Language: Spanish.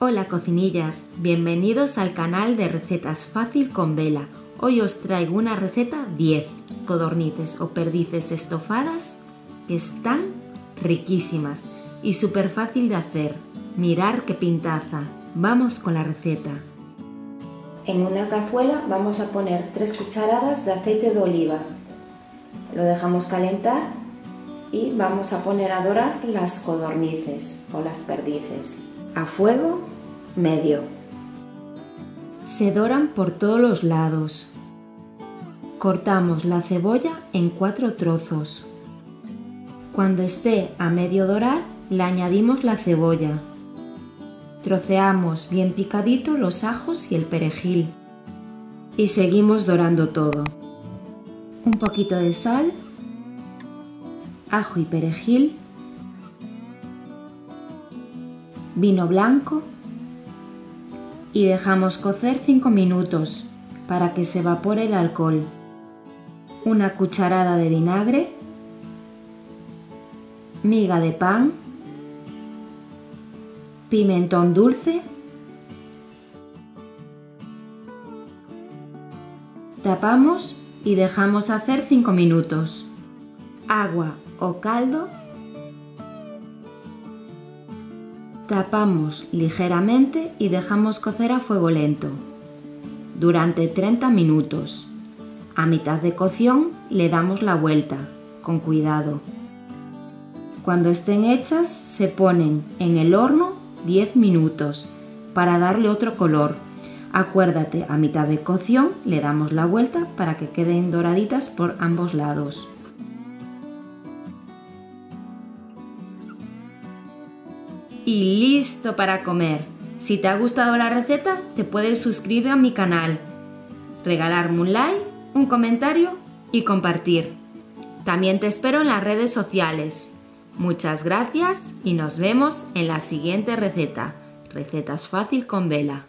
Hola cocinillas, bienvenidos al canal de recetas fácil con vela. Hoy os traigo una receta 10 codornices o perdices estofadas que están riquísimas y súper fácil de hacer. Mirar qué pintaza. Vamos con la receta. En una cazuela vamos a poner 3 cucharadas de aceite de oliva. Lo dejamos calentar y vamos a poner a dorar las codornices o las perdices a fuego medio. Se doran por todos los lados. Cortamos la cebolla en cuatro trozos. Cuando esté a medio dorar, le añadimos la cebolla. Troceamos bien picadito los ajos y el perejil. Y seguimos dorando todo. Un poquito de sal, ajo y perejil, vino blanco y dejamos cocer 5 minutos para que se evapore el alcohol. Una cucharada de vinagre, miga de pan, pimentón dulce, tapamos y dejamos hacer 5 minutos. Agua o caldo Tapamos ligeramente y dejamos cocer a fuego lento durante 30 minutos. A mitad de cocción le damos la vuelta, con cuidado. Cuando estén hechas se ponen en el horno 10 minutos para darle otro color. Acuérdate, a mitad de cocción le damos la vuelta para que queden doraditas por ambos lados. Y listo para comer. Si te ha gustado la receta, te puedes suscribir a mi canal, regalarme un like, un comentario y compartir. También te espero en las redes sociales. Muchas gracias y nos vemos en la siguiente receta. Recetas fácil con vela.